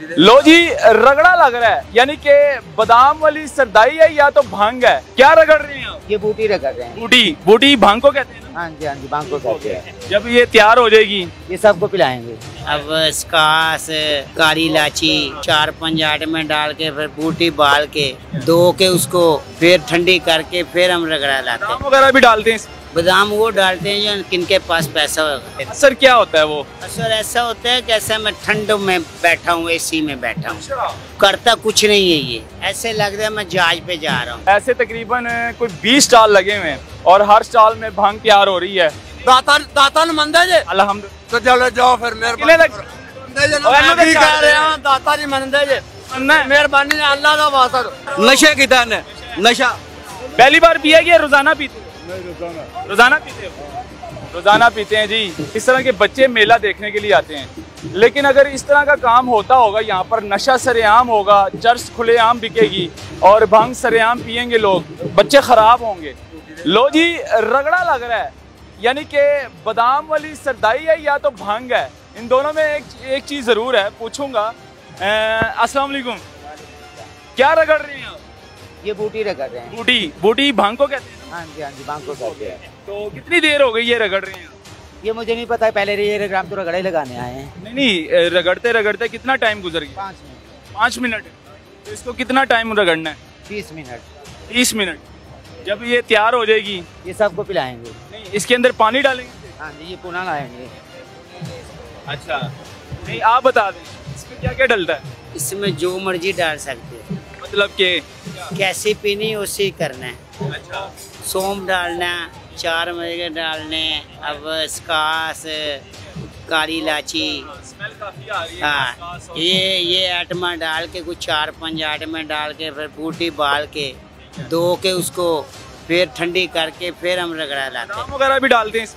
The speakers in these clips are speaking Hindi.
लो जी रगड़ा लग रहा है। यानी कि बादाम वाली सरदाई है या तो भाँग है? क्या रगड़ रहे हैं आप? ये बूटी रगड़ रहे हैं। बूटी बूटी भाँग को कहते हैं हाँ जी हाँ जी बांग को कहते हैं। जब ये तैयार हो जाएगी। ये सबको पिलाएँगे। अब स्कास काली इलायची चार पंच आटे में डाल के फिर बूटी बाल के धो के उसको फिर ठंडी करके फिर हम रगड़ा लाते हैं। वगैरह भी डालते हैं बादाम वो डालते हैं जो किनके पास पैसा होगा। असर क्या होता है वो? असर ऐसा होता है जैसे मैं ठंड में बैठा हूँ एसी में बैठा हूँ। अच्छा। करता कुछ नहीं है ये। ऐसे लग रहा है मैं जहाज़ पे जा रहा हूँ। ऐसे तकरीबन कोई बीस स्टाल लगे हुए हैं और हर स्टाल में भाँग तैयार हो रही है। दाता दातन तो चलो जाओ फिर दाता मेहरबानी अल्लाह का वास्ता। नशे। की है नशा। पहली बार पिया गया रोज़ाना पीते हो रोज़ाना। पीते हो रोज़ाना पीते हैं जी। इस तरह के बच्चे मेला देखने के लिए आते हैं। लेकिन अगर इस तरह का काम होता होगा यहाँ पर नशा सरेआम होगा चर्च खुलेआम बिकेगी और भाँग सरेआम पियेंगे लोग बच्चे खराब होंगे। लो जी रगड़ा लग रहा है। यानी कि बादाम वाली सरदाई है या तो भाँग है? इन दोनों में एक एक चीज़ ज़रूर है पूछूँगा। अस्सलाम वालेकुम। क्या रगड़ रही हैं आप? ये बूटी रगड़ रहे हैं। बूटी बूटी भाँग को कहते हैं? हाँ जी हाँ जी बांग को कहते तो कितनी देर हो गई ये रगड़ रही हैं? ये मुझे नहीं पता है पहले ये ग्राम तो रगड़े लगाने आए हैं। नहीं नहीं रगड़ते रगड़ते कितना टाइम गुजर गया? पाँच मिनट। पाँच मिनट। तो इसको कितना टाइम रगड़ना है? बीस मिनट। तीस मिनट। जब ये तैयार हो जाएगी? ये सबको पिलाएँगे। नहीं इसके अंदर पानी डालेंगे? हाँ जी ये पुनः लाएँगे। अच्छा। नहीं आप बता दें इसमें क्या क्या डलता है? इसमें जो मर्ज़ी डाल सकते हो। मतलब कि कैसी पीनी उसी करना है। अच्छा। सौंफ डालना चार मज़े डालने अब स्कास काली इलायची। स्मेल काफ़ी आ रही है। हाँ ये ये आइटमा डाल के कुछ चार पंच आइटमा डाल के फिर बूटी बाल के धो के उसको फिर ठंडी करके फिर हम रगड़ा लाते हैं। वगैरह भी डालते हैं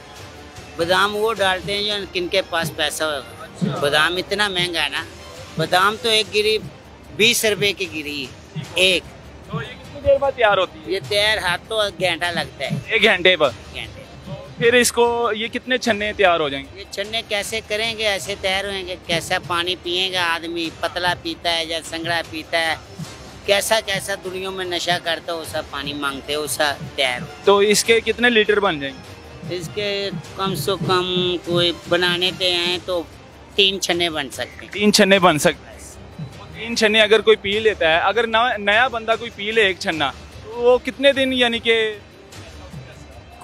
बादाम वो डालते हैं जो किनके पास पैसा होगा बादाम इतना महँगा है ना बादाम तो एक गिरी बीस रुपए की गिरी है, एक। तो ये कितनी देर बाद तैयार होती है? ये तैयार हाथ तो घंटा लगता है। एक घंटे पर? घंटे। फिर इसको ये कितने छन्ने तैयार हो जाएँगे? ये छन्ने कैसे करेंगे ऐसे तैयार होंगे कैसा पानी पिएगा आदमी पतला पीता है या संगड़ा पीता है? कैसा कैसा दुनिया में नशा करता है वैसा पानी मांगते हैं वैसा तैयार तो इसके कितने लीटर बन जाएँगे? इसके कम से कम कोई बनाने पे हैं तो तीन छन्ने बन सकते हैं। तीन छन्ने बन सकते हैं। तीन छन्ने अगर कोई पी लेता है अगर नया बंदा कोई पी ले एक छन्ना तो वो कितने दिन यानी कि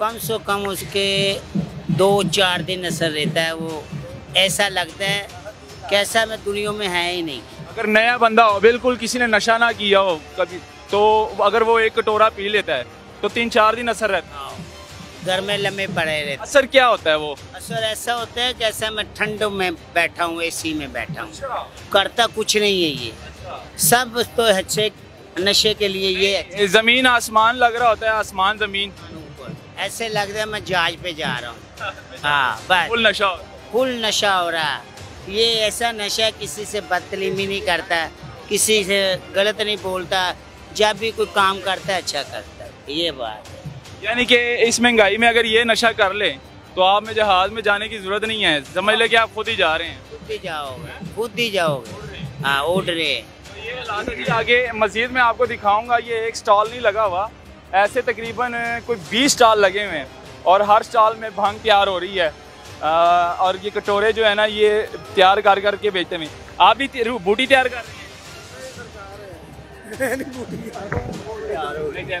कम से कम उसके दो चार दिन असर रहता है वो ऐसा लगता है कैसा मैं दुनिया में है ही नहीं। अगर नया बंदा हो बिल्कुल किसी ने नशा ना किया हो कभी तो अगर वो एक कटोरा पी लेता है तो तीन चार दिन असर रहता है। घर में लम्बे पड़े रहते हैं। असर क्या होता है वो? असर ऐसा होता है कैसा मैं ठंड में बैठा हूँ एसी में बैठा हूँ। करता कुछ नहीं है ये। सब तो अच्छे नशे के लिए ये ज़मीन आसमान लग रहा होता है आसमान ज़मीन। ऐसे लग रहा है मैं जहाज़ पे जा रहा हूँ। हाँ बस। फुल नशा फुल नशा हो रहा है। ये ऐसा नशा किसी से बदतलीमी नहीं करता किसी से गलत नहीं बोलता। जब भी कोई काम करता है अच्छा करता है। ये बात। है यानी कि इस महँगाई में अगर ये नशा कर ले तो आप में जहाज़ में जाने की ज़रूरत नहीं है। समझ ले कि आप खुद ही जा रहे हैं। खुद ही जाओगे खुद ही जाओगे। हाँ उड़ रहे ये है जी आगे मस्जिद में आपको दिखाऊँगा ये एक स्टॉल नहीं लगा हुआ। ऐसे तकरीबन कोई 20 स्टॉल लगे हुए हैं और हर स्टॉल में भाँग तैयार हो रही है। आ, और ये कटोरे जो है ना ये तैयार कर करके बेचते हैं। आप भी बूटी तैयार कर रहे हैं?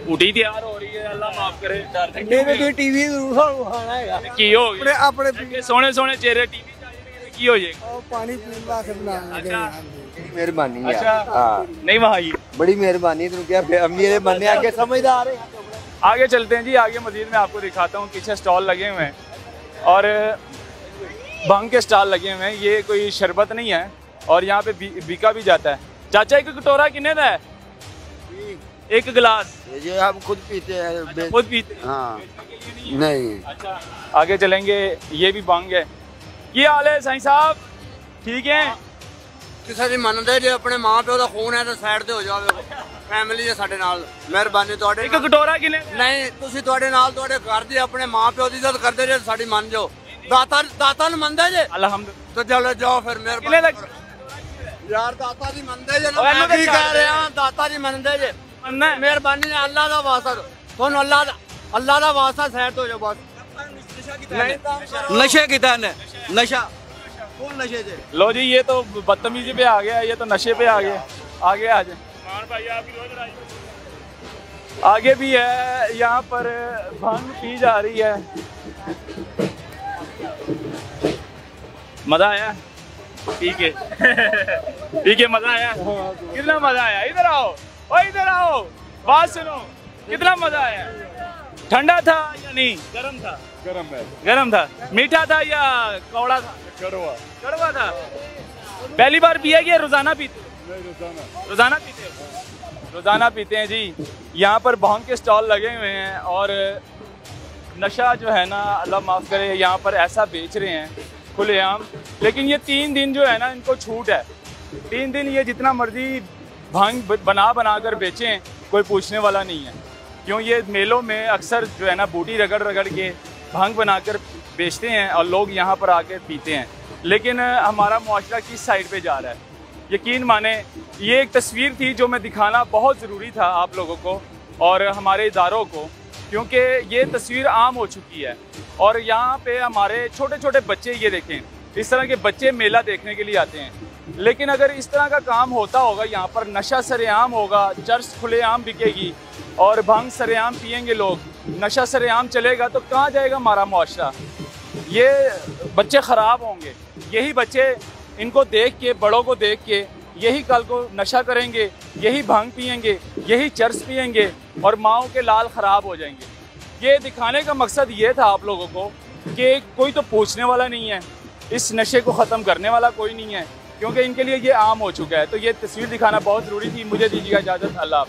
बूटी तैयार हो रही है अल्लाह माफ करे ਮੇਰੇ ਕੋਈ ਟੀਵੀ ਜ਼ਰੂਰ ਖਾਣਾ ਹੈਗਾ की हो ਆਪਣੇ ਆਪਣੇ ਅੱਗੇ ਸੋਹਣੇ ਸੋਹਣੇ ਚਿਹਰੇ ਟੀਵੀ ਕੀ ਹੋ ਜਾਏਗਾ ਉਹ ਪਾਣੀ ਪੀਣ ਵਾਸਤੇ ਬਣਾਉਣ ਲੱਗੇ ਹਾਂ ਮਿਹਰਬਾਨੀ ਆ अच्छा ਹਾਂ नहीं वहाँ ये ਬੜੀ ਮਿਹਰਬਾਨੀ ਤੈਨੂੰ ਕਿਹਾ ਮੇਰੇ ਬੰਦੇ ਅੱਗੇ ਸਮਝਦਾਰ ਹੈ आगे चलते हैं जी आगे मस्जिद में आपको दिखाता हूँ पीछे स्टॉल लगे हुए हैं और भंग के स्टॉल लगे हुए हैं ये कोई शरबत नहीं है और यहाँ पे बी- बिका भी जाता है चाचा एक कटोरा किन्ने का है एक गिलास ये जो हम खुद पीते हैं खुद पीते हैं हाँ नहीं अच्छा आगे चलेंगे ये भी भंग है ये हाल है साईं साहब ठीक है ਕਿਸੇ ਦੀ ਮੰਨਦੇ ਜੇ ਆਪਣੇ ਮਾਂ ਪਿਓ ਦਾ ਖੂਨ ਹੈ ਤਾਂ ਸਾਈਡ ਤੇ ਹੋ ਜਾਵੇ ਫੈਮਿਲੀ ਹੈ ਸਾਡੇ ਨਾਲ ਮਿਹਰਬਾਨੀ ਤੁਹਾਡੇ एक कटोरा किन्ने का है? ਨਹੀਂ ਤੁਸੀਂ ਤੁਹਾਡੇ ਨਾਲ ਤੁਹਾਡੇ ਘਰ ਦੀ ਆਪਣੇ ਮਾਂ ਪਿਓ ਦੀ ਇੱਜ਼ਤ ਕਰਦੇ ਜੇ ਸਾਡੀ ਮੰਨ ਜਾਓ ਦਾਤਾ ਦਾਤਾ ਨੂੰ ਮੰਨਦੇ ਜੇ अल्हम्दुलिल्लाह ਤਾਂ ਚਲੋ ਜਾਓ ਫਿਰ किन्ने ਮਿਹਰਬਾਨੀ का ਯਾਰ ਦਾਤਾ ਜੀ ਮੰਨਦੇ ਜੇ ਨਾ ਓਏ ਇਹਨੂੰ ਮੈਂ ਤਾਂ ਕੀ ਛੱਡ ਕਹਿ ਦੇ। ਰਿਹਾ ਦਾਤਾ ਜੀ ਮੰਨਦੇ ਜੇ ਮੰਨਣਾ ਹੈ? ਮਿਹਰਬਾਨੀ ਨਾਲ ਅੱਲਾ ਦਾ ਵਾਸਤਾ ਦਿਓ। ਤੁਹਾਨੂੰ ਅੱਲਾ ਦਾ ਅੱਲਾ ਦਾ ਵਾਸਤਾ ਸਾਈਡ ਤੋਂ ਹੋ ਜਾਓ ਬਸ ਨਹੀਂ ਤਾਂ ਨਸ਼ੇ ਕੀਤਾ ਨੇ ਨਸ਼ਾ ਕੌਣ ਨਸ਼ੇ ਜੇ लो जी ये तो बदतमीजी पे आ गया ये तो नशे पे आ गया आगे आ जाए आगे भी है यहाँ पर भांग पी जा रही है मजा आया पी के पी के मजा आया कितना मजा आया इधर आओ ओ इधर आओ बात सुनो कितना मज़ा आया। ठंडा था या नहीं? गर्म था। गरम है। गर्म था। मीठा था या कौड़ा था? कड़वा। कड़वा था। पहली बार पिया कि रोज़ाना पीते रोज़ाना। रोज़ाना पीते हो? रोज़ाना पीते हैं जी। यहाँ पर भाँग के स्टॉल लगे हुए हैं और नशा जो है ना अल्लाह माफ़ करे यहाँ पर ऐसा बेच रहे हैं खुलेआम। लेकिन ये तीन दिन जो है ना इनको छूट है। तीन दिन ये जितना मर्ज़ी भाँग बना बना कर बेचें, कोई पूछने वाला नहीं है। क्यों ये मेलों में अक्सर जो है ना, बूटी रगड़ रगड़ के भाँग बनाकर बेचते हैं और लोग यहाँ पर आकर पीते हैं। लेकिन हमारा मुआशरा किस साइड पे जा रहा है? यकीन माने, ये एक तस्वीर थी जो मैं दिखाना बहुत ज़रूरी था आप लोगों को और हमारे इदारों को, क्योंकि ये तस्वीर आम हो चुकी है। और यहाँ पे हमारे छोटे छोटे बच्चे ये देखें, इस तरह के बच्चे मेला देखने के लिए आते हैं। लेकिन अगर इस तरह का काम होता होगा, यहाँ पर नशा सरेआम होगा चर्च खुलेआम बिकेगी और भंग सरेआम पियेंगे लोग, नशा सरेआम चलेगा तो कहाँ जाएगा हमारा मुआशरा ये बच्चे ख़राब होंगे। यही बच्चे इनको देख के, बड़ों को देख के, यही कल को नशा करेंगे, यही भाँग पियेंगे, यही चर्च पियेंगे और माओ के लाल ख़राब हो जाएँगे। ये दिखाने का मकसद ये था आप लोगों को कि कोई तो पूछने वाला नहीं है, इस नशे को ख़त्म करने वाला कोई नहीं है। क्योंकि इनके लिए ये आम हो चुका है। तो ये तस्वीर दिखाना बहुत ज़रूरी थी। मुझे दीजिएगा इजाज़त। अल्लाह